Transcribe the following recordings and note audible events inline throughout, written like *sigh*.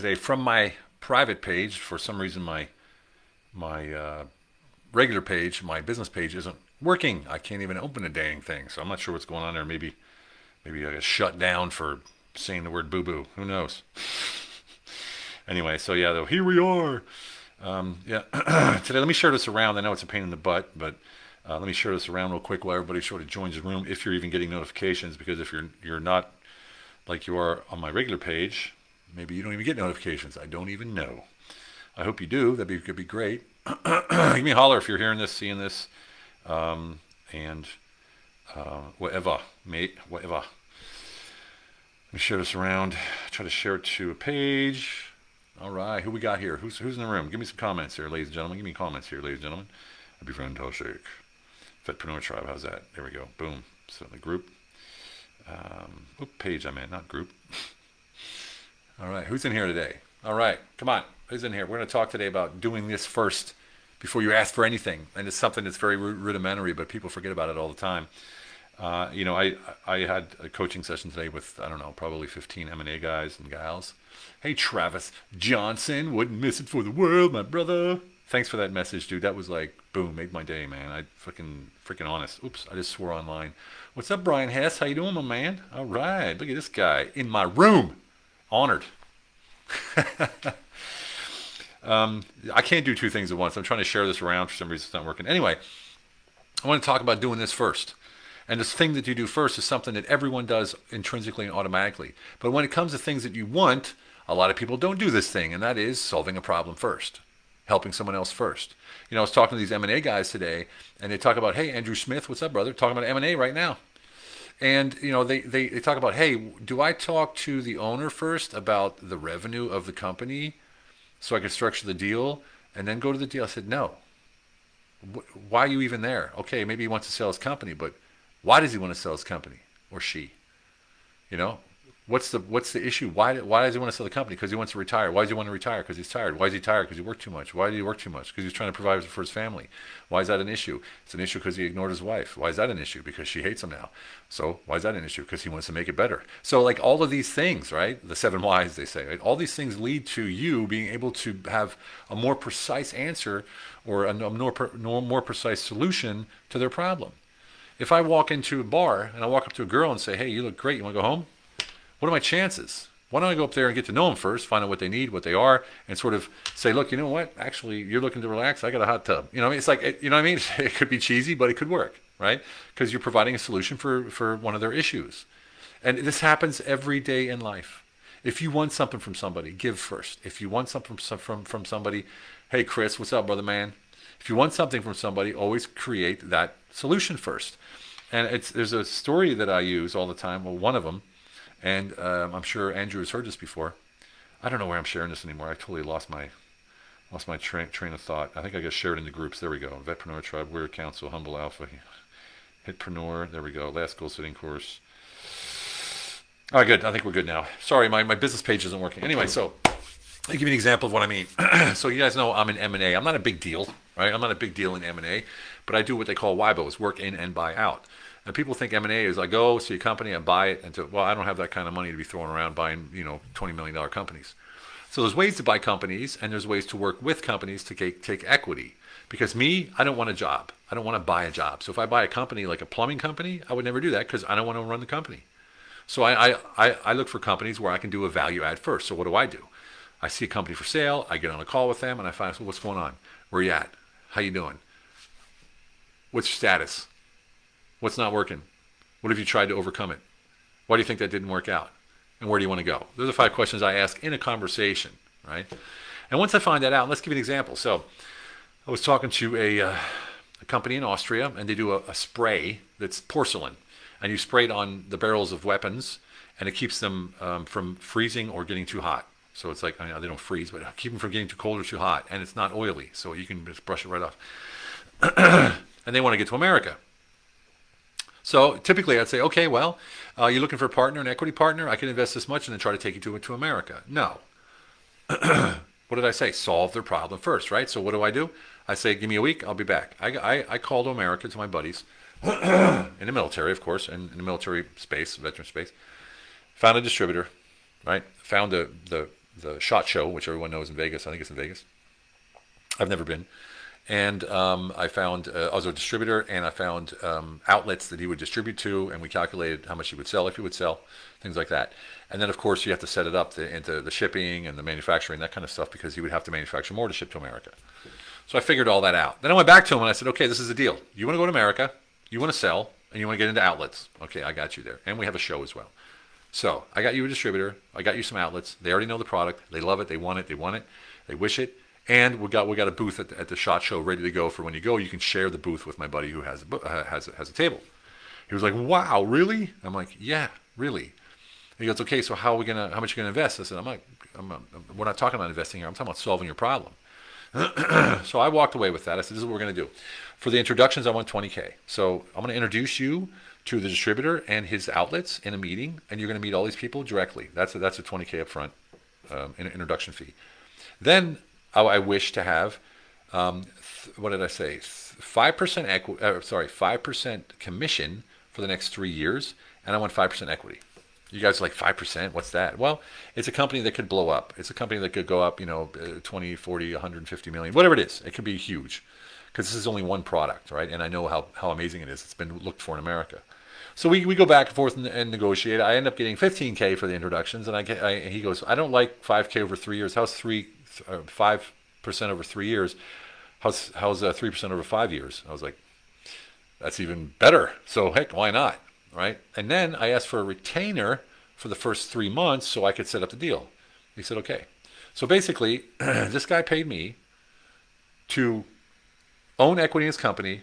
today from my private page. For some reason, my my uh, regular page, my business page, isn't working. I can't even open a dang thing. So I'm not sure what's going on there. Maybe maybe I got shut down for saying the word boo boo. Who knows? *laughs* anyway, so yeah, though here we are. Um, yeah, *clears throat* today let me share this around. I know it's a pain in the butt, but uh, let me share this around real quick while everybody sort of joins the room. If you're even getting notifications, because if you're you're not like you are on my regular page, maybe you don't even get notifications. I don't even know. I hope you do. That'd be could be great. *clears throat* Give me a holler if you're hearing this, seeing this, um, and uh, whatever, mate, whatever. Let me share this around. Try to share it to a page. All right, who we got here? Who's who's in the room? Give me some comments here, ladies and gentlemen. Give me comments here, ladies and gentlemen. I'd be fantastic. Vetpreneur Tribe, how's that? There we go. Boom. So in the group. Um, oop, page I'm meant, not group. *laughs* All right, who's in here today? All right, come on. Who's in here? We're going to talk today about doing this first before you ask for anything. And it's something that's very rudimentary, but people forget about it all the time. Uh, you know, I I had a coaching session today with I don't know, probably 15 M&A guys and gals. Hey, Travis Johnson, wouldn't miss it for the world, my brother. Thanks for that message, dude. That was like boom, made my day, man. I fucking freaking honest. Oops, I just swore online. What's up, Brian Hess? How you doing, my man? All right, look at this guy in my room. Honored. *laughs* um, I can't do two things at once. I'm trying to share this around. For some reason, it's not working. Anyway, I want to talk about doing this first. And this thing that you do first is something that everyone does intrinsically and automatically. But when it comes to things that you want, a lot of people don't do this thing, and that is solving a problem first, helping someone else first. You know, I was talking to these M&A guys today, and they talk about, hey, Andrew Smith, what's up, brother? Talking about M&A right now. And you know they, they, they talk about hey do I talk to the owner first about the revenue of the company so I can structure the deal and then go to the deal? I said no. Why are you even there? Okay maybe he wants to sell his company but why does he want to sell his company or she? You know what's the what's the issue? Why why does he want to sell the company? Because he wants to retire. Why does he want to retire? Because he's tired. Why is he tired? Because he worked too much. Why did he work too much? Because he's trying to provide for his family. Why is that an issue? It's an issue because he ignored his wife. Why is that an issue? Because she hates him now. So why is that an issue? Because he wants to make it better. So like all of these things, right? The seven whys they say. Right? All these things lead to you being able to have a more precise answer or a more, more precise solution to their problem. If I walk into a bar and I walk up to a girl and say, "Hey, you look great. You want to go home?" What are my chances? Why don't I go up there and get to know them first, find out what they need, what they are, and sort of say, look, you know what? Actually, you're looking to relax. I got a hot tub. You know, I mean? it's like, you know what I mean? *laughs* It could be cheesy, but it could work, right? Because you're providing a solution for, for one of their issues. And this happens every day in life. If you want something from somebody, give first. If you want something from, from, from somebody, hey, Chris, what's up, brother man? If you want something from somebody, always create that solution first. And it's, there's a story that I use all the time. Well, one of them and um, I'm sure Andrew has heard this before. I don't know where I'm sharing this anymore. I totally lost my lost my train train of thought. I think I got shared into groups. There we go. Vetpreneur Tribe, Weird Council, Humble Alpha, Hitpreneur. There we go. Last goal setting course. All right, good. I think we're good now. Sorry, my, my business page isn't working. Anyway, so I'll give you an example of what I mean. *clears throat* so you guys know I'm in M&A. I'm not a big deal, right? I'm not a big deal in M&A, but I do what they call WIBOs, work in and buy out. And people think M&A is like, go see a company and buy it. And to, well, I don't have that kind of money to be throwing around buying, you know, $20 million companies. So there's ways to buy companies and there's ways to work with companies to take, take equity. Because me, I don't want a job. I don't want to buy a job. So if I buy a company like a plumbing company, I would never do that because I don't want to run the company. So I, I, I look for companies where I can do a value add first. So what do I do? I see a company for sale. I get on a call with them and I find, well, what's going on? Where you at? How you doing? What's your status? What's not working? What have you tried to overcome it? Why do you think that didn't work out? And where do you want to go? Those are five questions I ask in a conversation, right? And once I find that out, let's give you an example. So I was talking to a, uh, a company in Austria, and they do a, a spray that's porcelain. And you spray it on the barrels of weapons, and it keeps them um, from freezing or getting too hot. So it's like, I mean, they don't freeze, but keep them from getting too cold or too hot. And it's not oily, so you can just brush it right off. *clears throat* and they want to get to America. So typically I'd say, okay, well, uh, you're looking for a partner, an equity partner. I can invest this much and then try to take you to, to America. No. *clears throat* what did I say? Solve their problem first, right? So what do I do? I say, give me a week, I'll be back. I, I, I called America to my buddies *clears throat* in the military, of course, and in the military space, veteran space. Found a distributor, right? Found the, the, the Shot Show, which everyone knows in Vegas. I think it's in Vegas. I've never been. And um, I found uh, was a distributor, and I found um, outlets that he would distribute to, and we calculated how much he would sell if he would sell, things like that. And then, of course, you have to set it up to, into the shipping and the manufacturing, that kind of stuff, because he would have to manufacture more to ship to America. So I figured all that out. Then I went back to him and I said, okay, this is the deal. You want to go to America, you want to sell, and you want to get into outlets. Okay, I got you there. And we have a show as well. So I got you a distributor. I got you some outlets. They already know the product. They love it. They want it. They want it. They wish it. And we got we got a booth at the, at the shot show ready to go for when you go. You can share the booth with my buddy who has a, uh, has a, has a table. He was like, "Wow, really?" I'm like, "Yeah, really." He goes, "Okay, so how are we gonna? How much are you gonna invest?" I said, "I'm like, I'm, I'm, we're not talking about investing here. I'm talking about solving your problem." *clears throat* so I walked away with that. I said, this is what we're to do. For the introductions, I want 20K. So I'm to introduce you to the distributor and his outlets in a meeting, and you're to meet all these people directly. That's a, that's a 20K upfront um, introduction fee. Then I, I wish to have, um, th- what did I say? 5% equity, uh, sorry, 5% commission for the next three years, and I want 5% equity. You guys are like 5%? What's that? Well, it's a company that could blow up. It's a company that could go up, you know, uh, 20, 40, 150 million, whatever it is. It could be huge because this is only one product, right? And I know how, how amazing it is. It's been looked for in America. So we, we go back and forth and, and negotiate. I end up getting 15K for the introductions. And I get, I, he goes, I don't like 5K over three years. How's three, uh, 5% over three years? How's, how's uh, 3% over five years? I was like, that's even better. So heck, why not? right? And then I asked for a retainer for the first three months so I could set up the deal. He said, okay. So basically, *clears throat* this guy paid me to own equity in his company,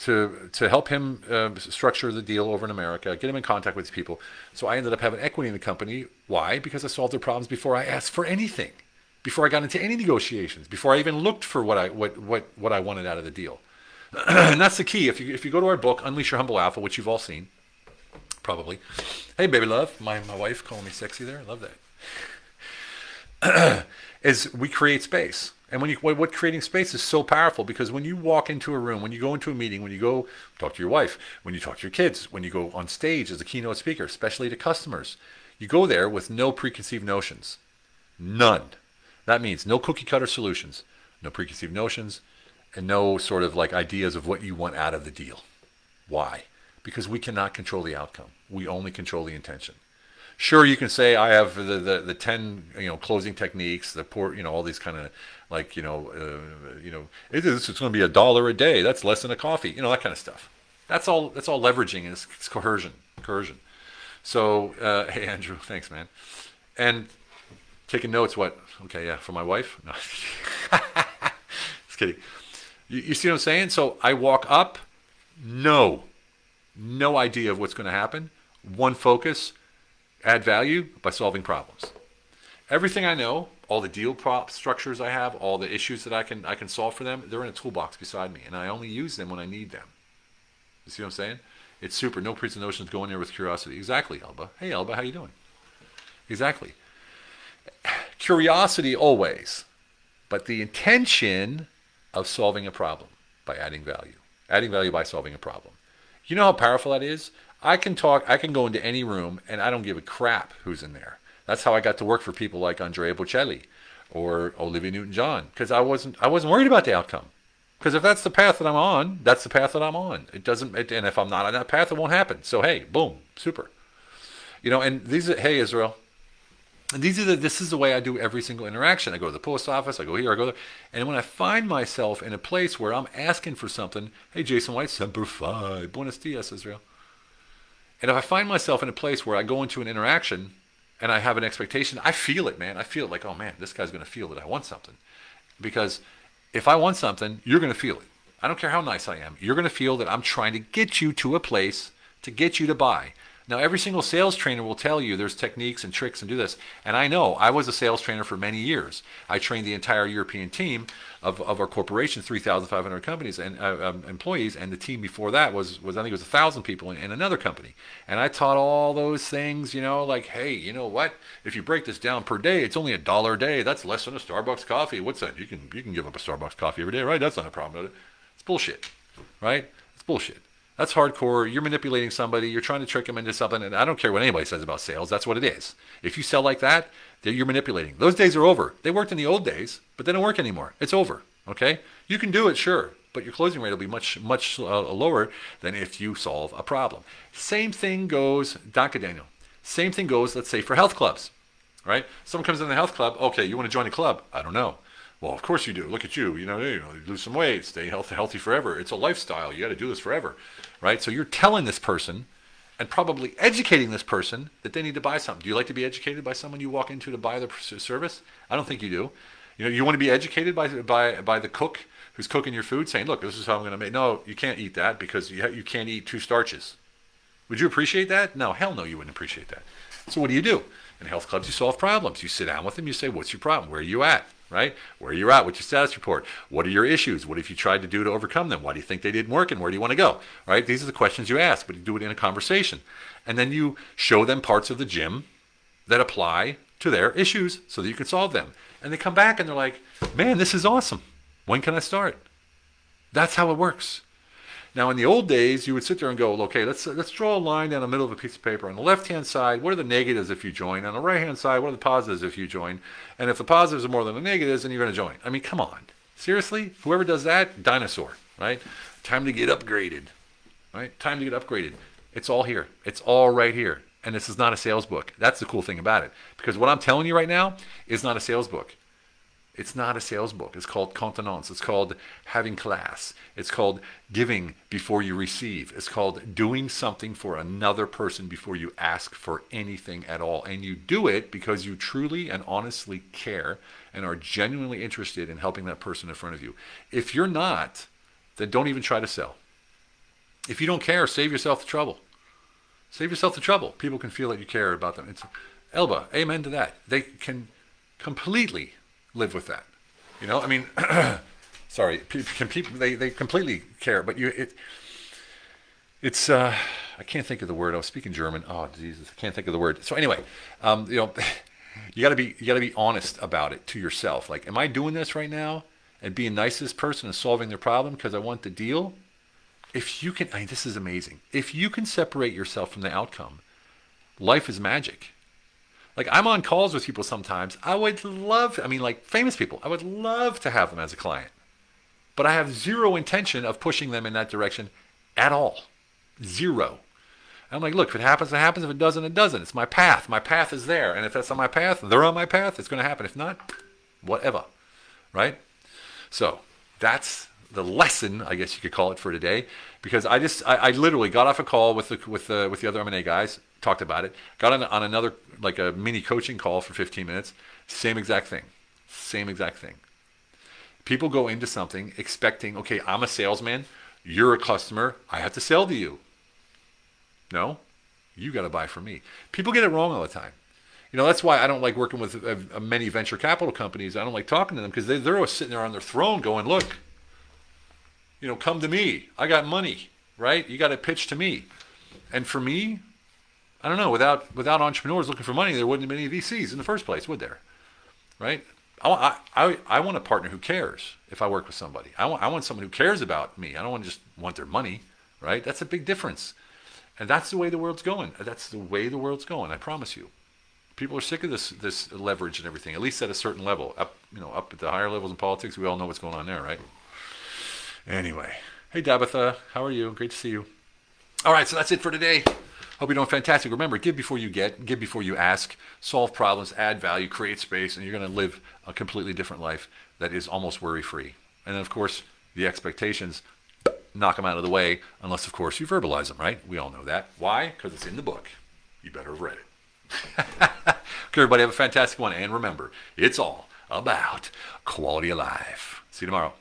to to help him uh, structure the deal over in America, get him in contact with these people. So I ended up having equity in the company. Why? Because I solved their problems before I asked for anything, before I got into any negotiations, before I even looked for what I what what what I wanted out of the deal. *clears throat* and that's the key. If you if you go to our book, Unleash Your Humble Alpha, which you've all seen, probably. Hey, baby love, my my wife calling me sexy there. I love that. *clears throat* is we create space. And when you what, what, creating space is so powerful because when you walk into a room, when you go into a meeting, when you go talk to your wife, when you talk to your kids, when you go on stage as a keynote speaker, especially to customers, you go there with no preconceived notions. None. That means no cookie cutter solutions, no preconceived notions, and no sort of like ideas of what you want out of the deal. Why? Because we cannot control the outcome. We only control the intention. Sure, you can say I have the, the, the ten you know closing techniques, the poor you know all these kind of like you know uh, you know it is it's going to be a dollar a day. That's less than a coffee. You know that kind of stuff. That's all. That's all leveraging. It's, it's coercion. Coercion. So uh, *laughs* hey Andrew, thanks man. And taking notes. What? Okay, yeah, for my wife. No, *laughs* just kidding. You, you see what I'm saying? So I walk up, no, no idea of what's going to happen. One focus, add value by solving problems. Everything I know, all the deal prop structures I have, all the issues that I can I can solve for them, they're in a toolbox beside me, and I only use them when I need them. You see what I'm saying? It's super. No preconceived notions. Go in there with curiosity. Exactly, Elba. Hey, Elba, how you doing? Exactly. Curiosity always, but the intention of solving a problem by adding value. Adding value by solving a problem. You know how powerful that is? I can talk, I can go into any room and I don't give a crap who's in there. That's how I got to work for people like Andrea Bocelli or Olivia Newton-John because I wasn't I wasn't worried about the outcome. Because if that's the path that I'm on, that's the path that I'm on. It doesn't, it, and if I'm not on that path, it won't happen. So hey, boom, super. You know, and these, hey Israel, and these are the, this is the way I do every single interaction. I go to the post office, I go here, I go there. And when I find myself in a place where I'm asking for something, hey, Jason White, Semper Fi, Buenos Dias, Israel. And if I find myself in a place where I go into an interaction and I have an expectation, I feel it, man. I feel it like, oh man, this guy's going to feel that I want something. Because if I want something, you're going to feel it. I don't care how nice I am. You're going to feel that I'm trying to get you to a place to get you to buy. Now, every single sales trainer will tell you there's techniques and tricks and do this. And I know I was a sales trainer for many years. I trained the entire European team of, of our corporation, 3,500 companies and uh, um, employees. And the team before that was, was I think it was a thousand people in, in another company. And I taught all those things, you know, like, hey, you know what? If you break this down per day, it's only a dollar a day. That's less than a Starbucks coffee. What's that? You can, you can give up a Starbucks coffee every day, right? That's not a problem. It's bullshit, right? It's bullshit. That's hardcore. You're manipulating somebody. You're trying to trick them into something. And I don't care what anybody says about sales. That's what it is. If you sell like that, you're manipulating. Those days are over. They worked in the old days, but they don't work anymore. It's over. Okay? You can do it, sure, but your closing rate will be much, much uh, lower than if you solve a problem. Same thing goes, Dr. Daniel. Same thing goes, let's say, for health clubs, right? Someone comes in the health club. Okay, you want to join a club? I don't know. Well, of course you do. Look at you. You know, you know, lose some weight, stay healthy, healthy forever. It's a lifestyle. You got to do this forever, right? So you're telling this person and probably educating this person that they need to buy something. Do you like to be educated by someone you walk into to buy the service? I don't think you do. You know, you want to be educated by by by the cook who's cooking your food, saying, "Look, this is how I'm going to make." No, you can't eat that because you ha- you can't eat two starches. Would you appreciate that? No, hell no, you wouldn't appreciate that. So what do you do? In health clubs, you solve problems. You sit down with them. You say, "What's your problem? Where are you at?" Right? Where are you at? What's your status report? What are your issues? What have you tried to do to overcome them? Why do you think they didn't work? And where do you want to go? Right? These are the questions you ask, but you do it in a conversation. And then you show them parts of the gym that apply to their issues so that you can solve them. And they come back and they're like, man, this is awesome. When can I start? That's how it works. Now, in the old days, you would sit there and go, okay, let's let's draw a line down the middle of a piece of paper. On the left-hand side, what are the negatives if you join? On the right-hand side, what are the positives if you join? And if the positives are more than the negatives, then you're going to join. I mean, come on, seriously? Whoever does that, dinosaur, right? Time to get upgraded, right? Time to get upgraded. It's all here. It's all right here. And this is not a sales book. That's the cool thing about it. Because what I'm telling you right now is not a sales book. It's not a sales book. It's called contenance. It's called having class. It's called giving before you receive. It's called doing something for another person before you ask for anything at all. And you do it because you truly and honestly care and are genuinely interested in helping that person in front of you. If you're not, then don't even try to sell. If you don't care, save yourself the trouble. Save yourself the trouble. People can feel that you care about them. It's Elba, amen to that. They can completely live with that. You know, I mean, *clears throat* sorry, can people they, they completely care, but you it it's uh, I can't think of the word. I was speaking German. Oh Jesus, I can't think of the word. So anyway, um, you know, *laughs* you got to be you got to be honest about it to yourself. Like, am I doing this right now and being nice to this person and solving their problem because I want the deal? If you can, I mean, this is amazing. If you can separate yourself from the outcome, life is magic. Like I'm on calls with people sometimes. I would love, I mean, like famous people, I would love to have them as a client. But I have zero intention of pushing them in that direction at all. Zero. I'm like, look, if it happens, it happens. If it doesn't, it doesn't. It's my path. My path is there. And if that's on my path, they're on my path, it's going to happen. If not, whatever. Right? So that's the lesson, I guess you could call it for today, because I just I, I literally got off a call with the with the with the other M&A guys, talked about it, got on on another like a mini coaching call for 15 minutes, same exact thing, same exact thing. People go into something expecting, okay, I'm a salesman, you're a customer, I have to sell to you. No, you got to buy from me. People get it wrong all the time. You know, that's why I don't like working with uh many venture capital companies. I don't like talking to them because they, they're always sitting there on their throne going, look, you know, come to me. I got money, right? You got to pitch to me. And for me, I don't know. Without without entrepreneurs looking for money, there wouldn't have been any VCs in the first place, would there? Right? I, I, I want a partner who cares if I work with somebody. I want, I want someone who cares about me. I don't want to just want their money, right? That's a big difference. And that's the way the world's going. That's the way the world's going. I promise you. People are sick of this this leverage and everything. At least at a certain level. Up you know up at the higher levels in politics, we all know what's going on there, right? Anyway, hey Tabitha, how are you? Great to see you. All right, so that's it for today. Hope you're doing fantastic. Remember, give before you get, give before you ask, solve problems, add value, create space, and you're going to live a completely different life that is almost worry free. And then, of course, the expectations, knock them out of the way, unless, of course, you verbalize them, right? We all know that. Why? Because it's in the book. You better have read it. *laughs* okay, everybody, have a fantastic one. And remember, it's all about quality of life. See you tomorrow.